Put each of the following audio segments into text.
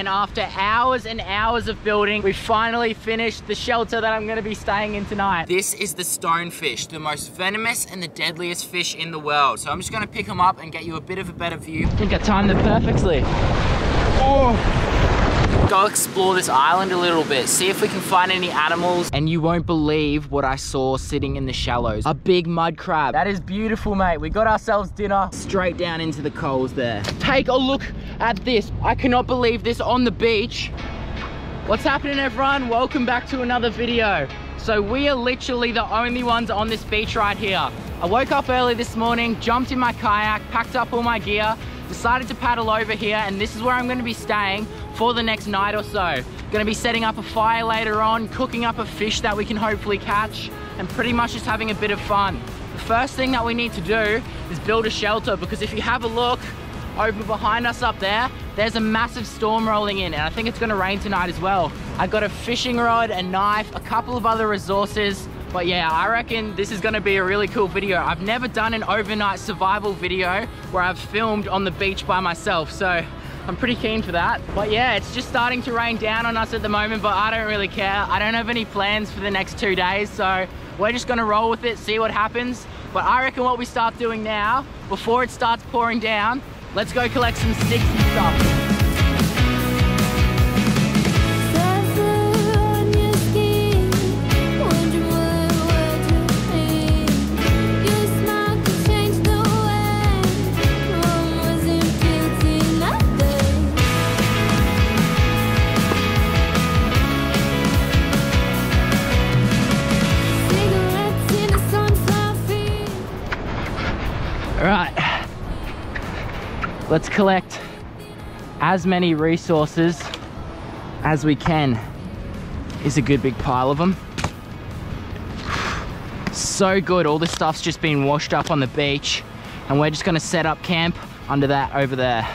and after hours and hours of building, we finally finished the shelter that I'm gonna be staying in tonight. This is the stonefish, the most venomous and the deadliest fish in the world. So I'm just gonna pick them up and get you a bit of a better view. I think I timed it perfectly. Oh go explore this island a little bit, see if we can find any animals. And you won't believe what I saw sitting in the shallows. A big mud crab. That is beautiful, mate. We got ourselves dinner straight down into the coals there. Take a look at this. I cannot believe this on the beach. What's happening, everyone? Welcome back to another video. So we are literally the only ones on this beach right here. I woke up early this morning, jumped in my kayak, packed up all my gear, decided to paddle over here and this is where I'm gonna be staying for the next night or so. Gonna be setting up a fire later on, cooking up a fish that we can hopefully catch, and pretty much just having a bit of fun. The first thing that we need to do is build a shelter because if you have a look over behind us up there, there's a massive storm rolling in and I think it's gonna rain tonight as well. I've got a fishing rod, a knife, a couple of other resources, but yeah, I reckon this is gonna be a really cool video. I've never done an overnight survival video where I've filmed on the beach by myself, so I'm pretty keen for that. But yeah, it's just starting to rain down on us at the moment, but I don't really care. I don't have any plans for the next two days, so we're just gonna roll with it, see what happens. But I reckon what we start doing now, before it starts pouring down, let's go collect some sticks and stuff. Let's collect as many resources as we can. Is a good big pile of them. So good, all this stuff's just been washed up on the beach and we're just gonna set up camp under that over there.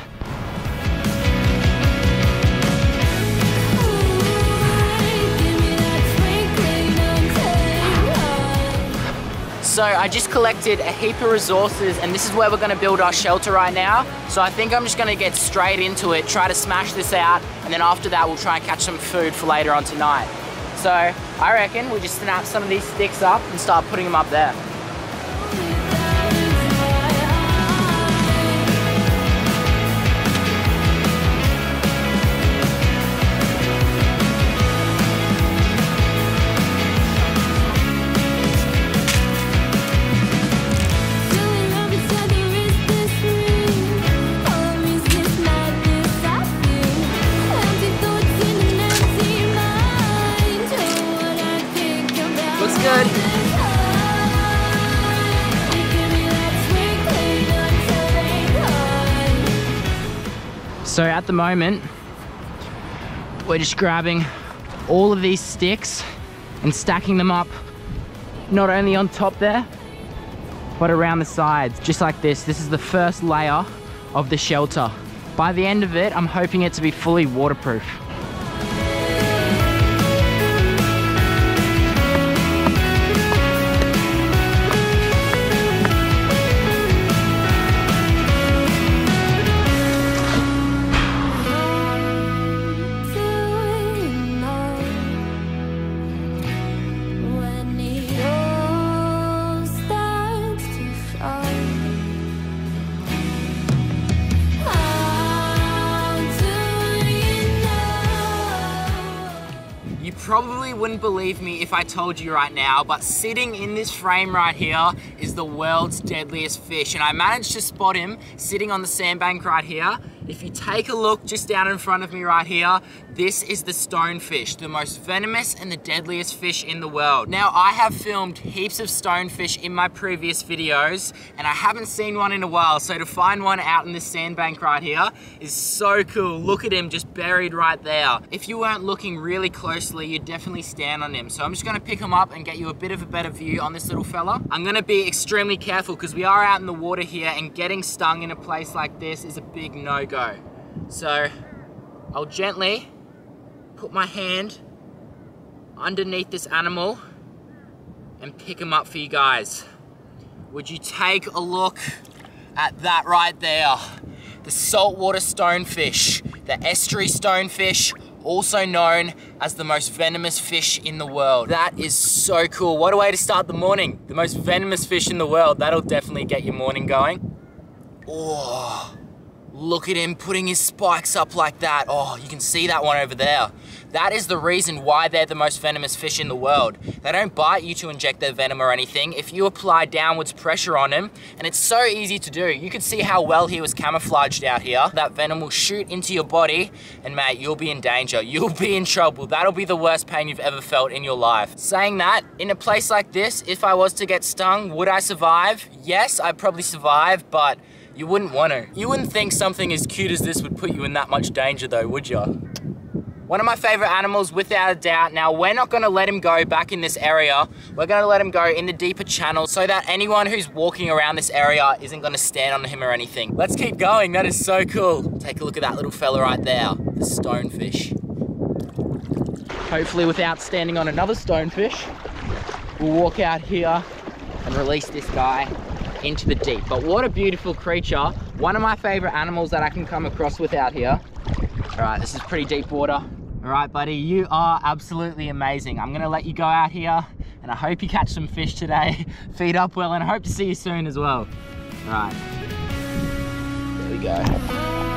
So I just collected a heap of resources and this is where we're gonna build our shelter right now. So I think I'm just gonna get straight into it, try to smash this out, and then after that we'll try and catch some food for later on tonight. So I reckon we just snap some of these sticks up and start putting them up there. So at the moment, we're just grabbing all of these sticks and stacking them up, not only on top there, but around the sides, just like this. This is the first layer of the shelter. By the end of it, I'm hoping it to be fully waterproof. Probably wouldn't believe me if I told you right now, but sitting in this frame right here is the world's deadliest fish. And I managed to spot him sitting on the sandbank right here. If you take a look just down in front of me right here, this is the stonefish, the most venomous and the deadliest fish in the world. Now, I have filmed heaps of stonefish in my previous videos, and I haven't seen one in a while, so to find one out in this sandbank right here is so cool. Look at him just buried right there. If you weren't looking really closely, you'd definitely stand on him. So I'm just gonna pick him up and get you a bit of a better view on this little fella. I'm gonna be extremely careful because we are out in the water here and getting stung in a place like this is a big no-go. So I'll gently put my hand underneath this animal and pick him up for you guys. Would you take a look at that right there? The saltwater stonefish. the estuary stonefish, also known as the most venomous fish in the world. That is so cool. What a way to start the morning. The most venomous fish in the world. That'll definitely get your morning going. Oh, look at him putting his spikes up like that. Oh, you can see that one over there. That is the reason why they're the most venomous fish in the world. They don't bite you to inject their venom or anything. If you apply downwards pressure on him, and it's so easy to do. You can see how well he was camouflaged out here. That venom will shoot into your body, and mate, you'll be in danger. You'll be in trouble. That'll be the worst pain you've ever felt in your life. Saying that, in a place like this, if I was to get stung, would I survive? Yes, I'd probably survive, but you wouldn't want to. You wouldn't think something as cute as this would put you in that much danger though, would you? One of my favorite animals without a doubt. Now we're not gonna let him go back in this area. We're gonna let him go in the deeper channel so that anyone who's walking around this area isn't gonna stand on him or anything. Let's keep going, that is so cool. Take a look at that little fella right there, the stonefish. Hopefully without standing on another stonefish, we'll walk out here and release this guy into the deep. But what a beautiful creature. One of my favorite animals that I can come across without here. All right, this is pretty deep water. All right, buddy, you are absolutely amazing. I'm gonna let you go out here and I hope you catch some fish today. Feed up well and I hope to see you soon as well. All right, there we go.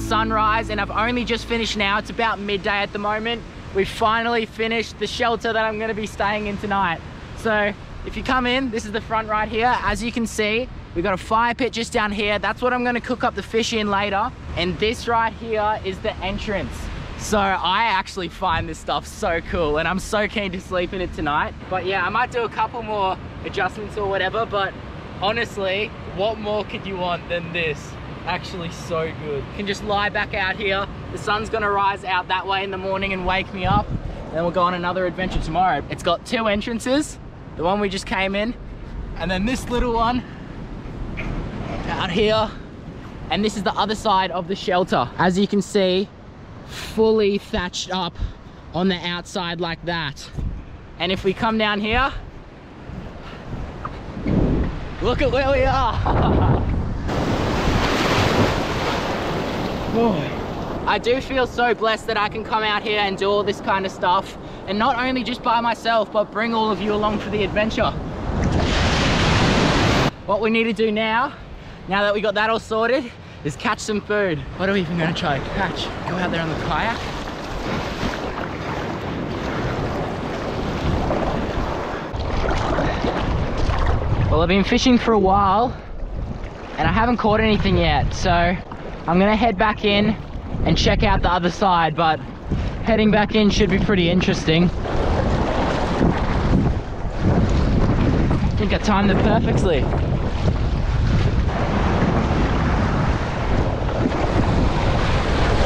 Sunrise and I've only just finished now. It's about midday at the moment. We finally finished the shelter that I'm gonna be staying in tonight. So if you come in, this is the front right here. As you can see, we've got a fire pit just down here. That's what I'm gonna cook up the fish in later. And this right here is the entrance. So I actually find this stuff so cool and I'm so keen to sleep in it tonight. But yeah, I might do a couple more adjustments or whatever, but honestly, what more could you want than this? Actually so good. Can just lie back out here. The sun's gonna rise out that way in the morning and wake me up. Then we'll go on another adventure tomorrow. It's got two entrances. The one we just came in, and then this little one out here. And this is the other side of the shelter. As you can see, fully thatched up on the outside like that. And if we come down here, look at where we are. I do feel so blessed that I can come out here and do all this kind of stuff and not only just by myself but bring all of you along for the adventure. What we need to do now, now that we got that all sorted, is catch some food. What are we even gonna try to catch? Go out there on the kayak? Well, I've been fishing for a while and I haven't caught anything yet, so I'm gonna head back in and check out the other side, but heading back in should be pretty interesting. I think I timed it perfectly.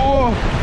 Oh!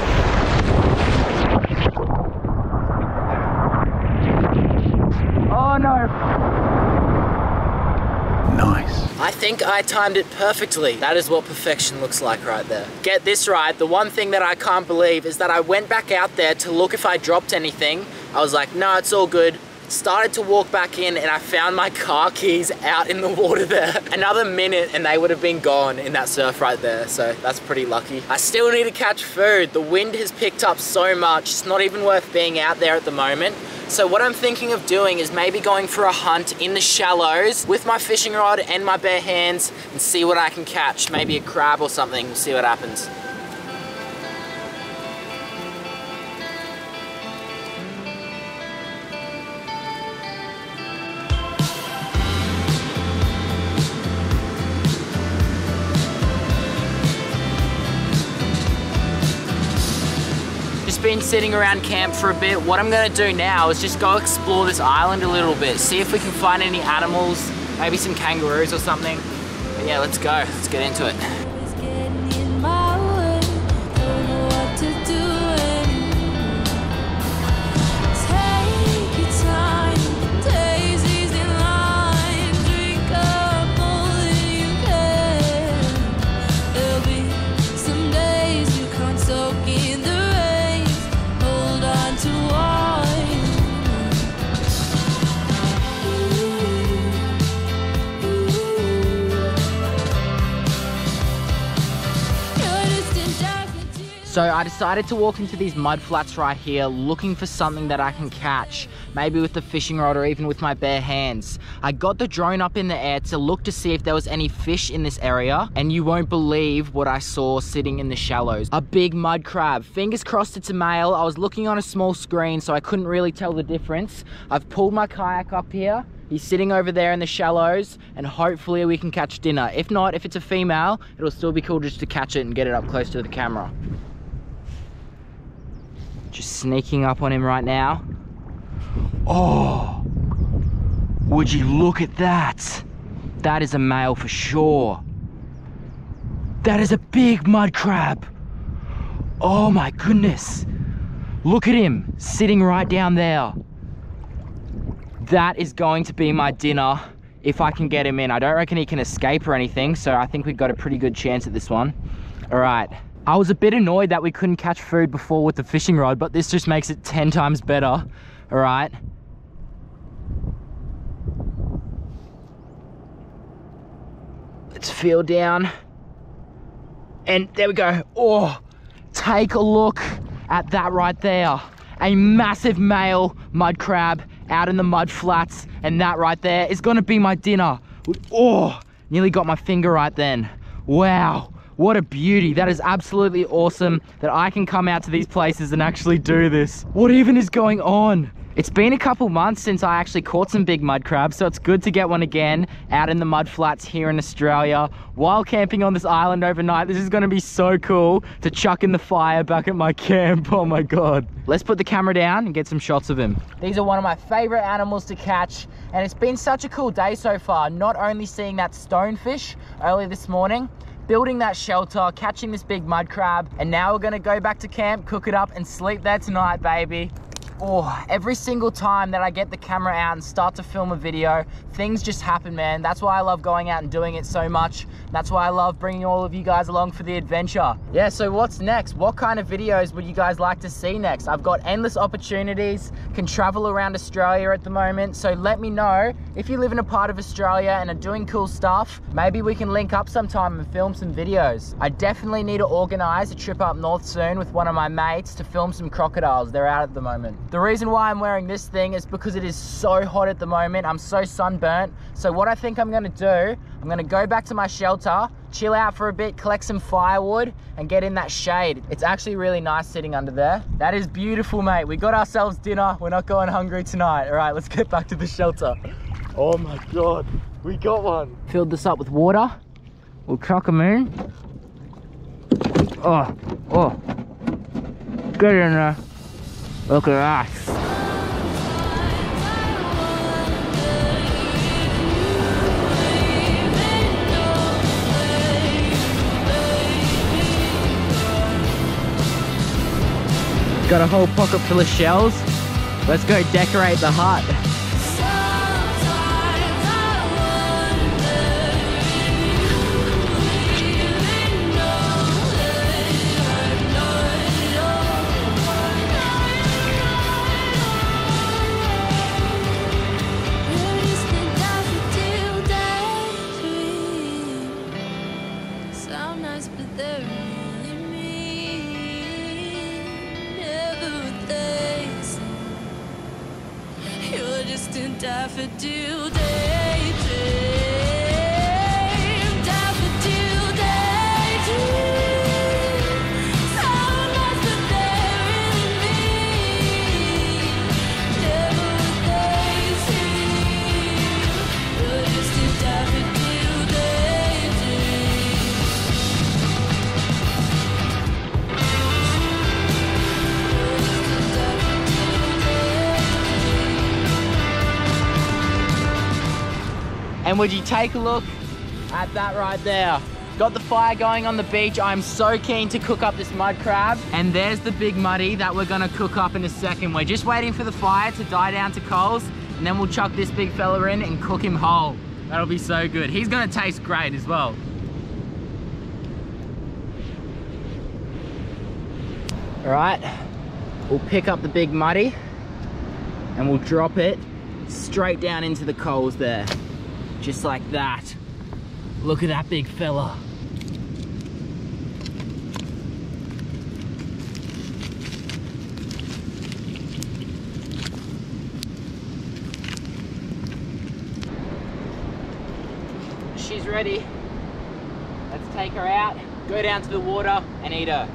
Think I timed it perfectly. That is what perfection looks like right there. Get this right, the one thing that I can't believe is that I went back out there to look if I dropped anything. I was like, no, it's all good started to walk back in and I found my car keys out in the water there. Another minute and they would have been gone in that surf right there. So that's pretty lucky. I still need to catch food. The wind has picked up so much. It's not even worth being out there at the moment. So what I'm thinking of doing is maybe going for a hunt in the shallows with my fishing rod and my bare hands and see what I can catch. Maybe a crab or something, we'll see what happens. Been sitting around camp for a bit. What I'm gonna do now is just go explore this island a little bit, see if we can find any animals, maybe some kangaroos or something. But yeah, let's go, let's get into it. I decided to walk into these mud flats right here looking for something that I can catch, maybe with the fishing rod or even with my bare hands. I got the drone up in the air to look to see if there was any fish in this area and you won't believe what I saw sitting in the shallows. A big mud crab. Fingers crossed it's a male. I was looking on a small screen so I couldn't really tell the difference. I've pulled my kayak up here He's sitting over there in the shallows and hopefully we can catch dinner. If not, if it's a female, it'll still be cool just to catch it and get it up close to the camera. Just sneaking up on him right now. Oh, would you look at that? That is a male for sure. That is a big mud crab. Oh my goodness. Look at him sitting right down there. That is going to be my dinner if I can get him in. I don't reckon he can escape or anything, so I think we've got a pretty good chance at this one. All right, I was a bit annoyed that we couldn't catch food before with the fishing rod, but this just makes it 10 times better. All right. Let's feel down. And there we go. Oh, take a look at that right there. A massive male mud crab out in the mud flats. And that right there is gonna be my dinner. Oh, nearly got my finger right then. Wow. What a beauty. That is absolutely awesome that I can come out to these places and actually do this. What even is going on? It's been a couple months since I actually caught some big mud crabs, so it's good to get one again out in the mud flats here in Australia while camping on this island overnight. This is gonna be so cool to chuck in the fire back at my camp. Oh my God. Let's put the camera down and get some shots of him. These are one of my favorite animals to catch, and it's been such a cool day so far. Not only seeing that stonefish early this morning, building that shelter, catching this big mud crab, and now we're gonna go back to camp, cook it up, and sleep there tonight, baby oh, every single time that I get the camera out and start to film a video, things just happen, man. That's why I love going out and doing it so much. That's why I love bringing all of you guys along for the adventure. Yeah, so what's next? What kind of videos would you guys like to see next? I've got endless opportunities, can travel around Australia at the moment. So let me know if you live in a part of Australia and are doing cool stuff, maybe we can link up sometime and film some videos. I definitely need to organize a trip up north soon with one of my mates to film some crocodiles. They're out at the moment. The reason why I'm wearing this thing is because it is so hot at the moment. I'm so sunburnt. So what I think I'm gonna do, I'm gonna go back to my shelter, chill out for a bit, collect some firewood and get in that shade. It's actually really nice sitting under there. That is beautiful, mate. We got ourselves dinner. We're not going hungry tonight. All right, let's get back to the shelter. Oh my God, we got one. Filled this up with water. We'll chuck them in. Oh, oh. Get in there. Look at that. Got a whole pocket full of shells. Let's go decorate the hut. Would you take a look at that right there? Got the fire going on the beach. I'm so keen to cook up this mud crab. And there's the big muddy that we're gonna cook up in a second. We're just waiting for the fire to die down to coals and then we'll chuck this big fella in and cook him whole. That'll be so good. He's gonna taste great as well. All right, we'll pick up the big muddy and we'll drop it straight down into the coals there. Just like that. Look at that big fella. She's ready. Let's take her out, go down to the water and eat her.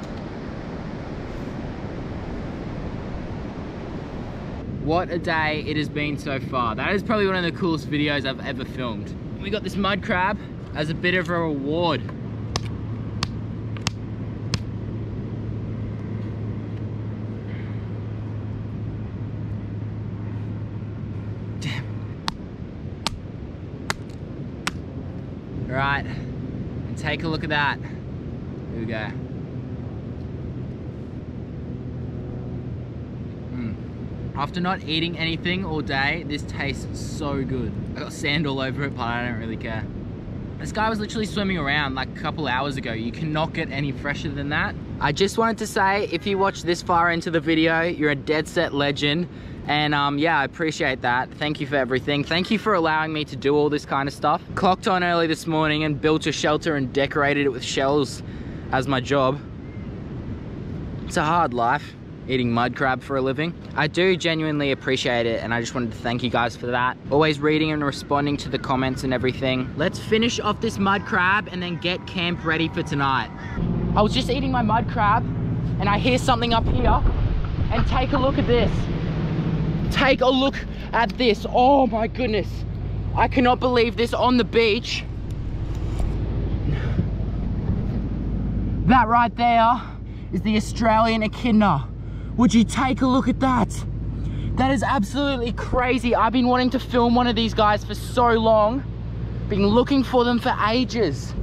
What a day it has been so far. That is probably one of the coolest videos I've ever filmed. We got this mud crab as a bit of a reward. Damn. Right, and take a look at that. Here we go. After not eating anything all day, this tastes so good. I got sand all over it, but I don't really care. This guy was literally swimming around like a couple hours ago. You cannot get any fresher than that. I just wanted to say, if you watched this far into the video, you're a dead set legend. And um, yeah, I appreciate that. Thank you for everything. Thank you for allowing me to do all this kind of stuff. Clocked on early this morning and built a shelter and decorated it with shells as my job. It's a hard life eating mud crab for a living. I do genuinely appreciate it and I just wanted to thank you guys for that. Always reading and responding to the comments and everything. Let's finish off this mud crab and then get camp ready for tonight. I was just eating my mud crab and I hear something up here and take a look at this. Take a look at this. Oh my goodness. I cannot believe this on the beach. That right there is the Australian echidna. Would you take a look at that? That is absolutely crazy. I've been wanting to film one of these guys for so long. Been looking for them for ages.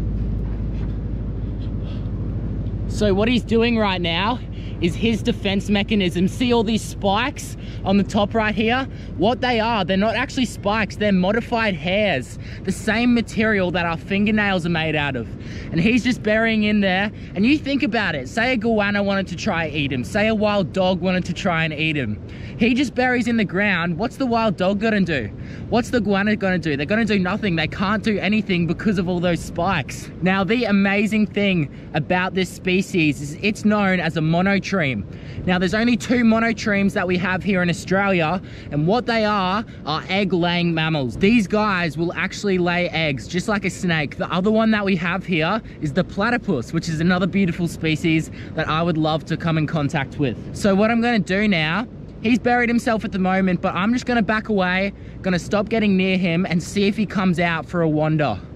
So what he's doing right now is his defense mechanism. See all these spikes on the top right here? What they are, they're not actually spikes, they're modified hairs. The same material that our fingernails are made out of. And he's just burying in there. And you think about it, say a goanna wanted to try eat him. Say a wild dog wanted to try and eat him. He just buries in the ground. What's the wild dog gonna do? What's the goanna gonna do? They're gonna do nothing. They can't do anything because of all those spikes. Now, the amazing thing about this species is it's known as a monotreme. Now, there's only two monotremes that we have here in Australia, and what they are are egg-laying mammals. These guys will actually lay eggs, just like a snake. The other one that we have here is the platypus, which is another beautiful species that I would love to come in contact with. So what I'm gonna do now He's buried himself at the moment, but I'm just gonna back away, gonna stop getting near him and see if he comes out for a wander.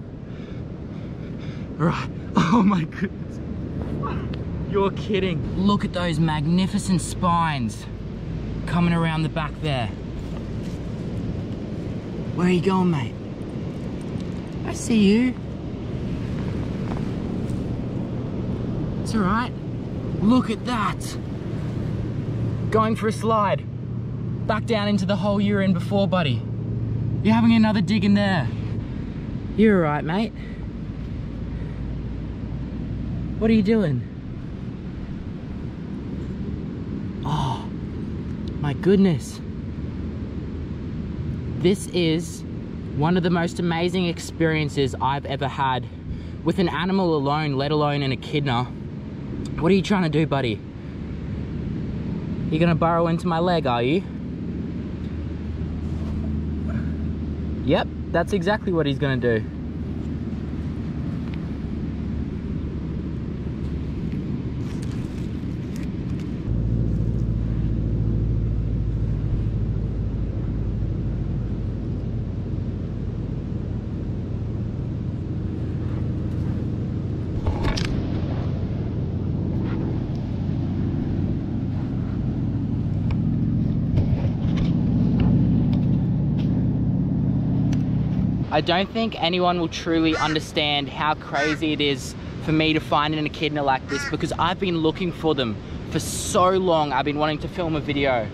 Right, oh my goodness. You're kidding. Look at those magnificent spines coming around the back there. Where are you going, mate? I see you. It's all right. Look at that. Going for a slide. Back down into the hole you were in before, buddy. You're having another dig in there. You're all right, mate. What are you doing? Oh, my goodness. This is one of the most amazing experiences I've ever had with an animal alone, let alone an echidna. What are you trying to do, buddy? You're gonna burrow into my leg, are you? Yep, that's exactly what he's gonna do. I don't think anyone will truly understand how crazy it is for me to find an echidna like this because I've been looking for them for so long. I've been wanting to film a video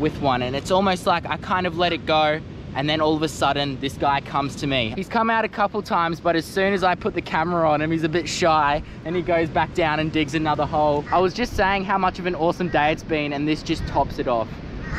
with one and it's almost like I kind of let it go and then all of a sudden this guy comes to me. He's come out a couple times but as soon as I put the camera on him he's a bit shy and he goes back down and digs another hole. I was just saying how much of an awesome day it's been and this just tops it off.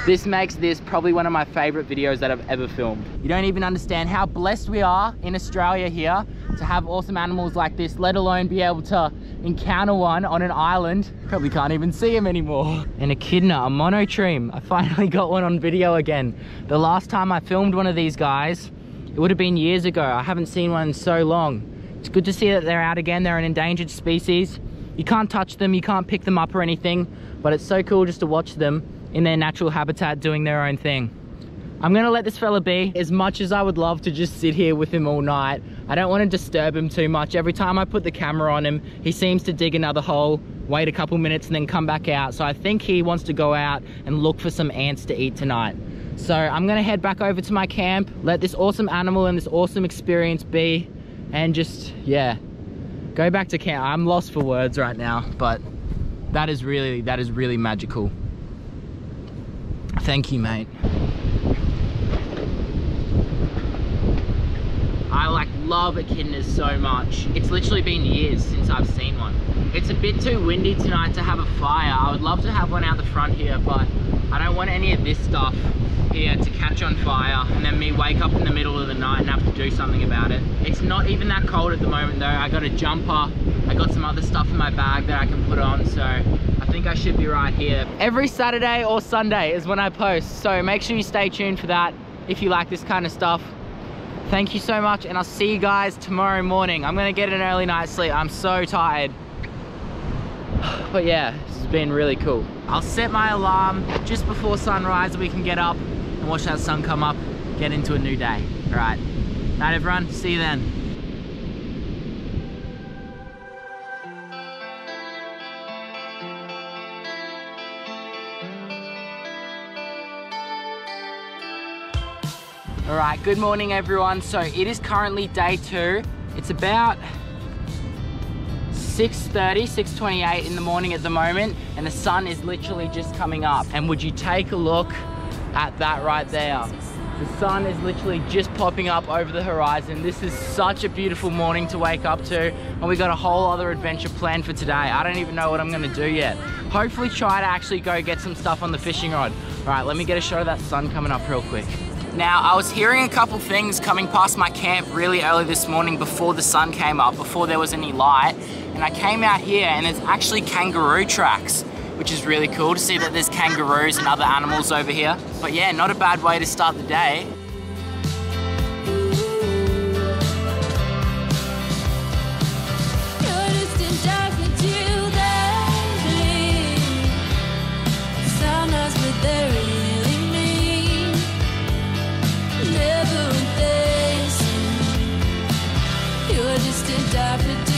This makes this probably one of my favorite videos that I've ever filmed. You don't even understand how blessed we are in Australia here to have awesome animals like this, let alone be able to encounter one on an island. Probably can't even see him anymore. An echidna, a monotreme. I finally got one on video again. The last time I filmed one of these guys, it would have been years ago. I haven't seen one in so long. It's good to see that they're out again. They're an endangered species. You can't touch them, you can't pick them up or anything, but it's so cool just to watch them in their natural habitat doing their own thing. I'm gonna let this fella be. As much as I would love to just sit here with him all night, I don't wanna disturb him too much. Every time I put the camera on him, he seems to dig another hole, wait a couple minutes and then come back out. So I think he wants to go out and look for some ants to eat tonight. So I'm gonna head back over to my camp, let this awesome animal and this awesome experience be, and just, yeah, go back to camp. I'm lost for words right now, but that is really, that is really magical. Thank you, mate. I like love echidnas so much. It's literally been years since I've seen one. It's a bit too windy tonight to have a fire. I would love to have one out the front here, but I don't want any of this stuff here to catch on fire and then me wake up in the middle of the night and have to do something about it. It's not even that cold at the moment though. I got a jumper. I got some other stuff in my bag that I can put on, so think I should be right here. Every Saturday or Sunday is when I post, so make sure you stay tuned for that if you like this kind of stuff. Thank you so much, and I'll see you guys tomorrow morning. I'm gonna get an early night's sleep. I'm so tired. But yeah, this has been really cool. I'll set my alarm just before sunrise so we can get up and watch that sun come up, get into a new day. All right. Night, everyone. See you then. All right, good morning everyone. So it is currently day two. It's about 6.30, 6.28 in the morning at the moment, and the sun is literally just coming up. And would you take a look at that right there? The sun is literally just popping up over the horizon. This is such a beautiful morning to wake up to, and we got a whole other adventure planned for today. I don't even know what I'm gonna do yet. Hopefully try to actually go get some stuff on the fishing rod. All right, let me get a shot of that sun coming up real quick. Now, I was hearing a couple things coming past my camp really early this morning before the sun came up, before there was any light. And I came out here and there's actually kangaroo tracks, which is really cool to see that there's kangaroos and other animals over here. But yeah, not a bad way to start the day. They